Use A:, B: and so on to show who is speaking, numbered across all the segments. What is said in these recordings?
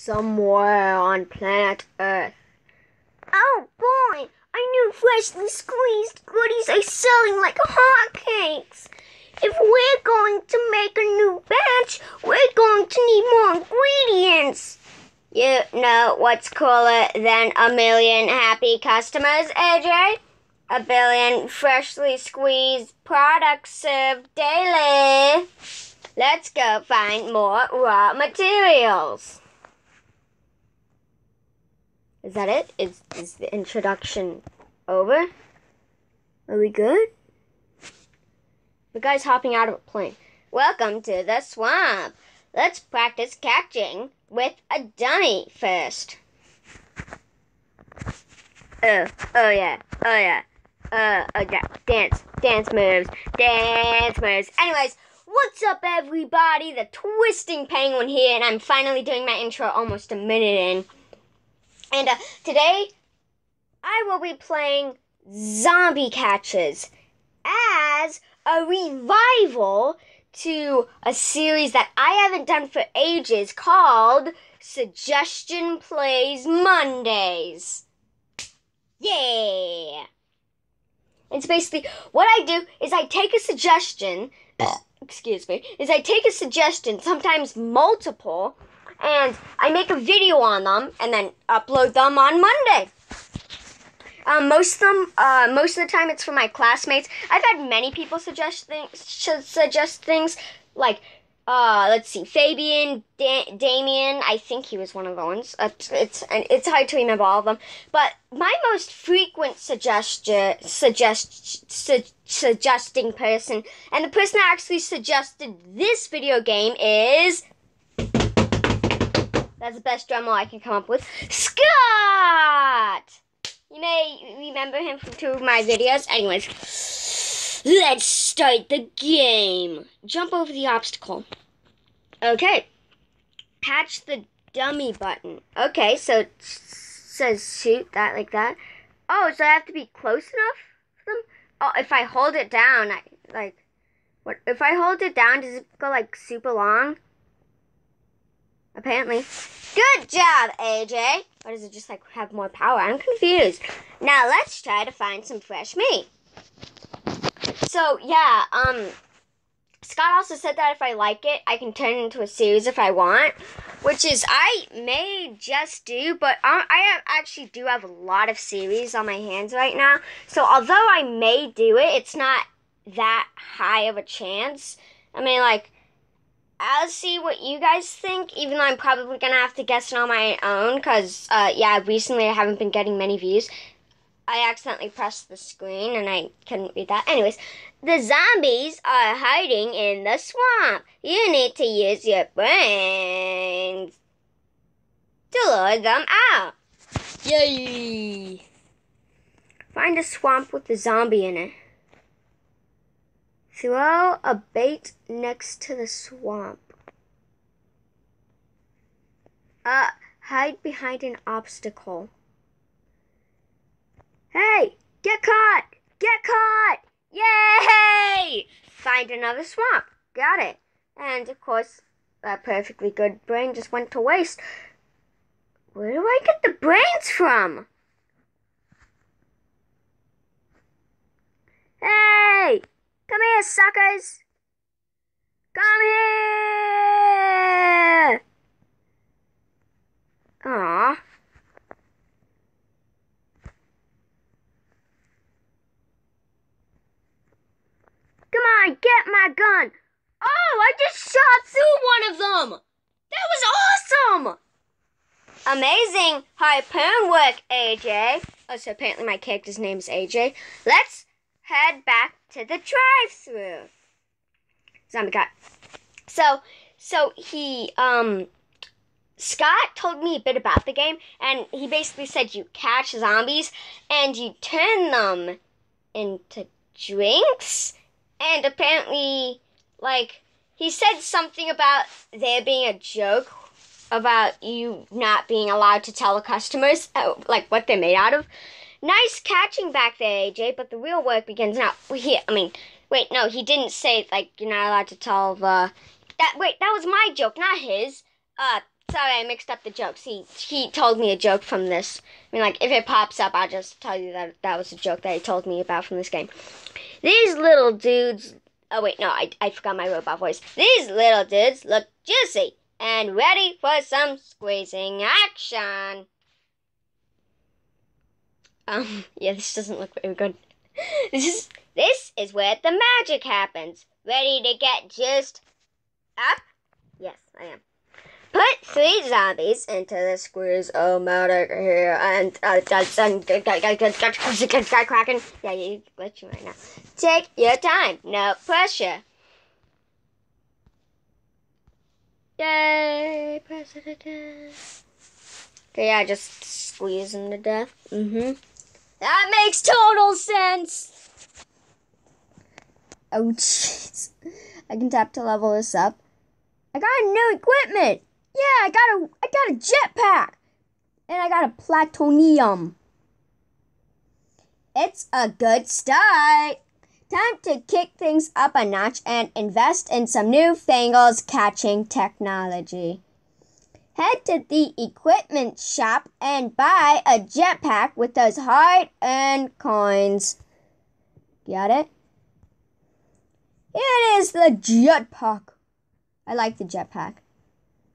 A: somewhere on planet Earth.
B: Oh boy, I knew freshly squeezed goodies are selling like hotcakes. If we're going to make a new batch, we're going to need more ingredients.
A: You know what's cooler than a million happy customers, AJ? A billion freshly squeezed products served daily. Let's go find more raw materials. Is that it? Is, is the introduction over? Are we good? The guy's hopping out of a plane. Welcome to the swamp. Let's practice catching with a dummy first. Oh, oh yeah, oh yeah. Uh, oh yeah, dance, dance moves, dance moves. Anyways, what's up everybody? The Twisting Penguin here, and I'm finally doing my intro almost a minute in. And uh, today, I will be playing Zombie Catchers as a revival to a series that I haven't done for ages called Suggestion Plays Mondays. Yeah! It's basically what I do is I take a suggestion, excuse me, is I take a suggestion, sometimes multiple, and I make a video on them and then upload them on Monday. Um, most of them, uh, most of the time, it's for my classmates. I've had many people suggest things, suggest things like, uh, let's see, Fabian, da- Damien. I think he was one of the ones. Uh, it's and it's hard to remember all of them. But my most frequent suggestion, suggest, su- suggesting person, and the person that actually suggested this video game is. That's the best drum I can come up with. Scott! You may remember him from two of my videos. Anyways, let's start the game. Jump over the obstacle. Okay. Catch the dummy button. Okay, so it says shoot that like that. Oh, so I have to be close enough for them? Oh, if I hold it down, I like what if I hold it down does it go like super long? Apparently. Good job, AJ. Or does it just like have more power? I'm confused. Now let's try to find some fresh meat. So yeah, um Scott also said that if I like it, I can turn it into a series if I want, which is I may just do, but I, I actually do have a lot of series on my hands right now. So although I may do it, it's not that high of a chance. I mean, like I'll see what you guys think, even though I'm probably gonna have to guess it on my own, because, uh, yeah, recently I haven't been getting many views. I accidentally pressed the screen and I couldn't read that. Anyways, the zombies are hiding in the swamp. You need to use your brains to lure them out. Yay! Find a swamp with a zombie in it. Throw a bait next to the swamp. Uh, hide behind an obstacle. Hey, get caught! Get caught! Yay! Find another swamp. Got it. And of course, that perfectly good brain just went to waste. Where do I get the brains from? Hey! Come here, suckers! Come here! Aww. Come on, get my gun! Oh, I just shot through one of them! That was awesome! Amazing harpoon work, AJ. Oh, so apparently my character's name is AJ. Let's head back to the drive-through. Zombie cat. So, so he, um, Scott told me a bit about the game, and he basically said you catch zombies and you turn them into drinks, and apparently, like, he said something about there being a joke about you not being allowed to tell the customers, uh, like, what they're made out of. Nice catching back there, AJ, but the real work begins now. He, I mean, wait, no, he didn't say, like, you're not allowed to tell the... That, wait, that was my joke, not his. Uh, Sorry, I mixed up the jokes. He he told me a joke from this. I mean, like if it pops up, I'll just tell you that that was a joke that he told me about from this game. These little dudes. Oh wait, no, I I forgot my robot voice. These little dudes look juicy and ready for some squeezing action. Um, yeah, this doesn't look very good. This is this is where the magic happens. Ready to get just up? Yes, I am. Put three zombies into the squeeze-o-matic here and uh, cracking. Yeah, you're glitching right now. Take your time, no pressure. Yay, President. Okay, yeah, just squeeze him to death. Mm-hmm. That makes total sense. Oh, jeez. I can tap to level this up. I got new equipment. Yeah, I got a I got a jetpack. And I got a plutonium. It's a good start. Time to kick things up a notch and invest in some new newfangled catching technology. Head to the equipment shop and buy a jetpack with those hard earned coins. Got it? Here it is, the jetpack. I like the jetpack.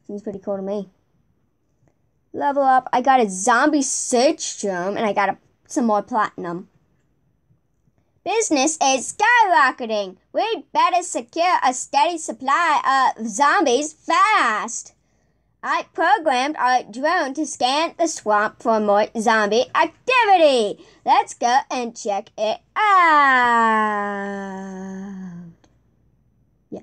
A: Seems pretty cool to me. Level up. I got a zombie search drum and I got a, some more platinum. Business is skyrocketing. We'd better secure a steady supply of zombies fast. I programmed our drone to scan the swamp for more zombie activity. Let's go and check it out. Yeah.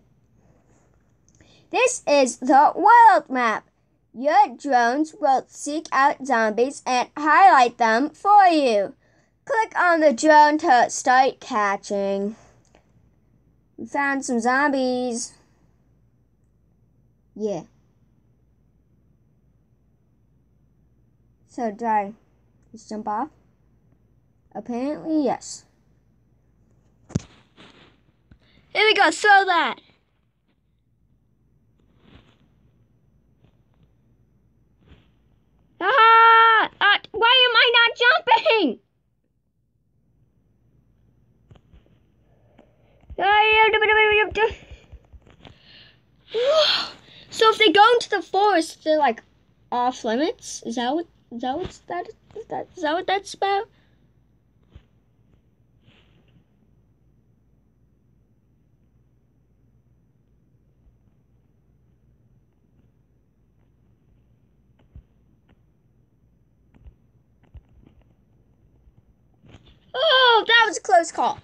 A: This is the world map. Your drones will seek out zombies and highlight them for you. Click on the drone to start catching. We found some zombies. Yeah. So do I just jump off? Apparently, yes. Here we go, throw that! Ah! Uh, why am I not jumping? So if they go into the forest, they're like off limits. Is that what? Is that what's that? Is that is that what that's about? Oh, that was a close call.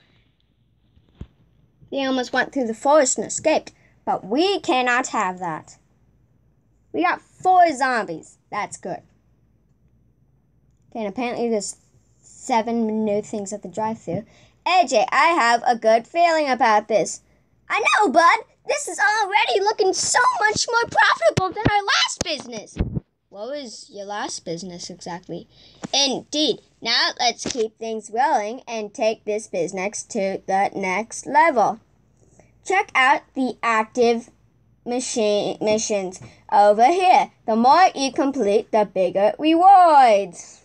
A: They almost went through the forest and escaped, but we cannot have that. We got four zombies. That's good. Okay, and apparently there's seven new things at the drive-thru. AJ, I have a good feeling about this. I know, bud. This is already looking so much more profitable than our last business. What was your last business exactly? Indeed. Now let's keep things rolling and take this business to the next level. Check out the active machine missions over here. The more you complete, the bigger rewards.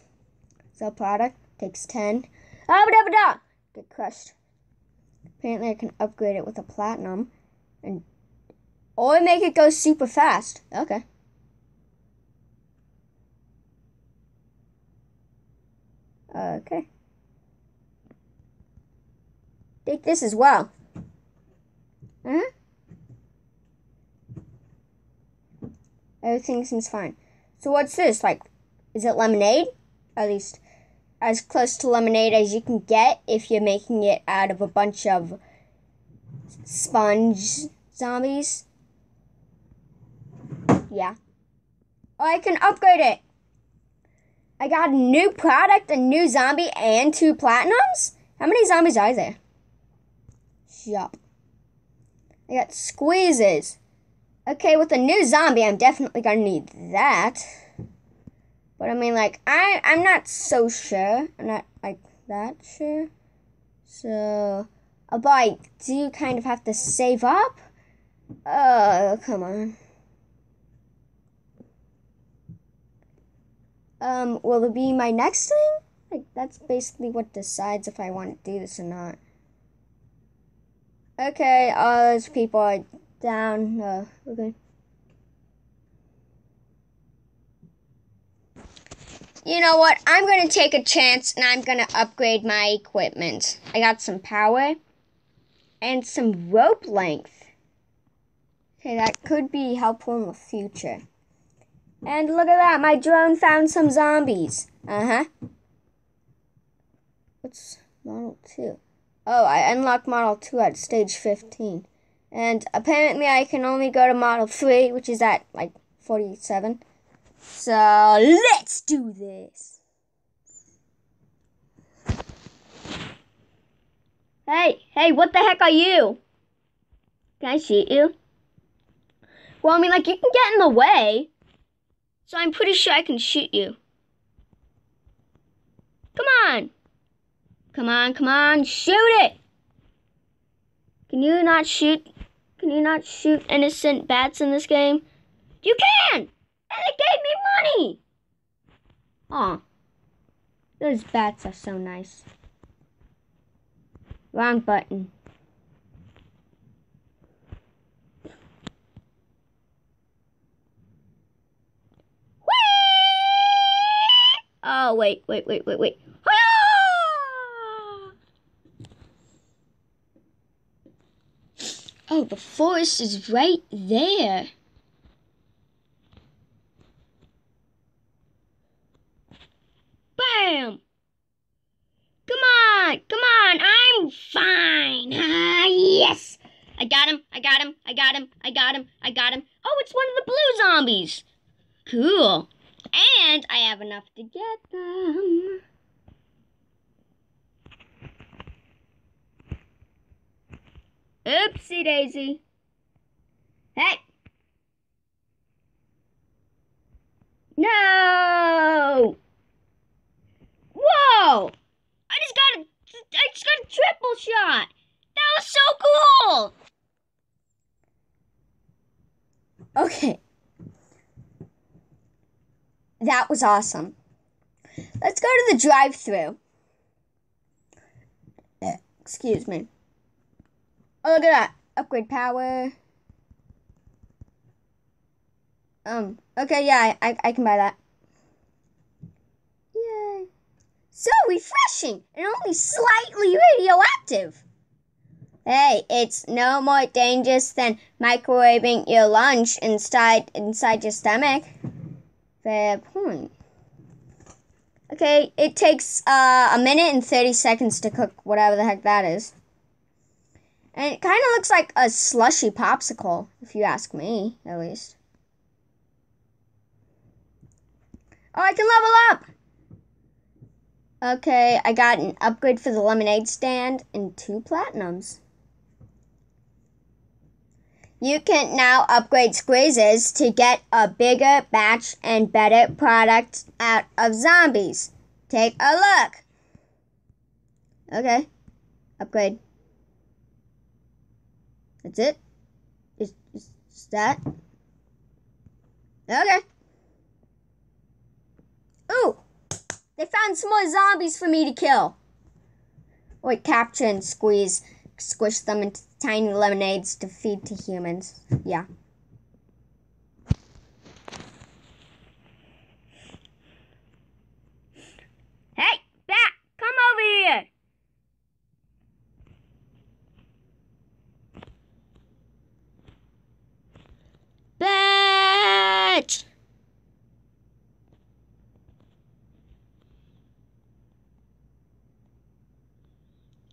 A: So product takes 10. Ah, da, da, da. Get crushed. Apparently I can upgrade it with a platinum and or make it go super fast. Okay. Okay. Take this as well. Uh-huh. Everything seems fine. So what's this? Like, is it lemonade? At least as close to lemonade as you can get if you're making it out of a bunch of sponge zombies. Yeah. Oh, I can upgrade it. I got a new product, a new zombie, and two platinums? How many zombies are there? Shop. I got squeezes. Okay, with a new zombie, I'm definitely gonna need that. But I mean, like, I, I'm not so sure. I'm not, like, that sure. So, uh, but I do you kind of have to save up. Oh, come on. Um, will it be my next thing? Like, that's basically what decides if I want to do this or not. Okay, all those people are down. Uh, okay. You know what? I'm going to take a chance and I'm going to upgrade my equipment. I got some power and some rope length. Okay, that could be helpful in the future. And look at that, my drone found some zombies. Uh-huh. What's Model 2? Oh, I unlocked Model 2 at stage 15. And apparently I can only go to Model 3, which is at, like, 47. So, let's do this! Hey, hey, what the heck are you? Can I shoot you? Well, I mean, like, you can get in the way. So I'm pretty sure I can shoot you. Come on. Come on, come on, shoot it. Can you not shoot? Can you not shoot innocent bats in this game? You can! And it gave me money! Aw. Those bats are so nice. Wrong button. Oh, wait, wait, wait, wait, wait. Ah! Oh, the forest is right there. Come on, come on, I'm fine. Ah, yes! I got him, I got him, I got him, I got him, I got him. Oh, it's one of the blue zombies. Cool. And I have enough to get them. Oopsie daisy. Hey! No! Whoa! I just got a, I just triple shot. That was so cool. Okay. That was awesome. Let's go to the drive-through. Excuse me. Oh, look at that. Upgrade power. Um, okay, yeah, I, I can buy that. Yay. So refreshing and only slightly radioactive. Hey, it's no more dangerous than microwaving your lunch inside inside your stomach. Fair point. Okay, it takes uh, a minute and 30 seconds to cook whatever the heck that is. And it kind of looks like a slushy popsicle, if you ask me, at least. Oh, I can level up! Okay, I got an upgrade for the lemonade stand and two platinums. You can now upgrade squeezes to get a bigger batch and better product out of zombies. Take a look. Okay, upgrade. That's it? Is, is, that? Okay. Ooh! They found some more zombies for me to kill. Wait, capture and squeeze. Squish them into tiny lemonades to feed to humans. Yeah. Hey, Bat, come over here. Bat!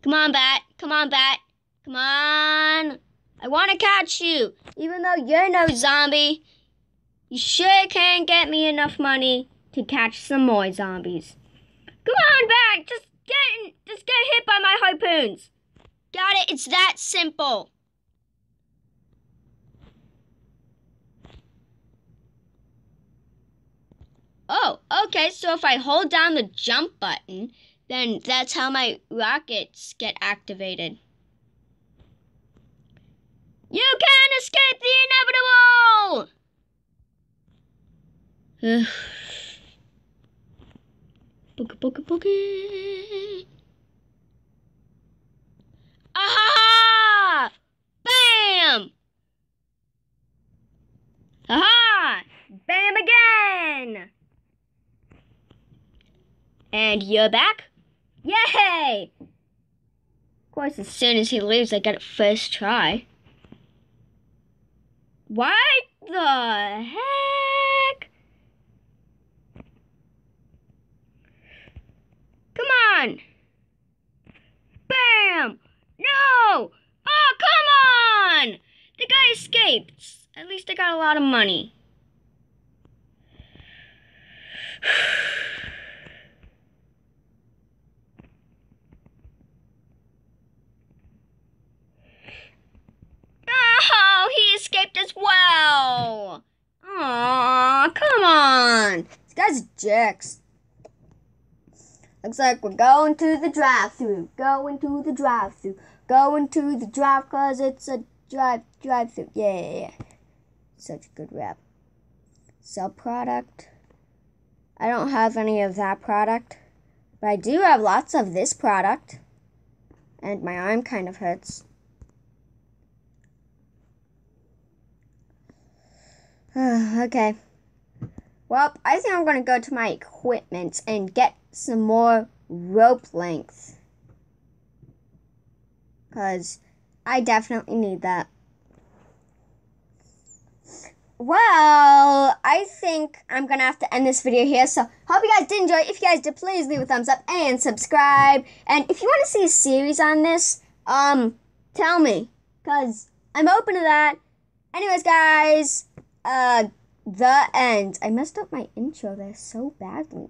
A: Come on, Bat. Come on, Bat. Come on. I want to catch you. Even though you're no zombie, you sure can't get me enough money to catch some more zombies. Come on, Bat. Just get, just get hit by my harpoons. Got it. It's that simple. Oh, okay. So if I hold down the jump button, then that's how my rockets get activated. You can't escape the inevitable! Booga booga booga. Aha! Bam! Aha! Bam again! And you're back? Yay! Of course, as soon as he leaves, I get it first try. What the heck? Come on! Bam! No! Oh, come on! The guy escaped. At least I got a lot of money. Oh, he escaped as well. Aw, come on. This guys jerks. Looks like we're going to the drive-through. Going to the drive-through. Going to the drive cause it's a drive drive-through. Yeah, yeah, yeah. Such a good rap. Sell product. I don't have any of that product, but I do have lots of this product. And my arm kind of hurts. okay. Well, I think I'm to go to my equipment and get some more rope length. Because I definitely need that. Well, I think I'm to have to end this video here. So, hope you guys did enjoy. If you guys did, please leave a thumbs up and subscribe. And if you want to see a series on this, um, tell me. Because I'm open to that. Anyways, guys, uh, the end. I messed up my intro there so badly.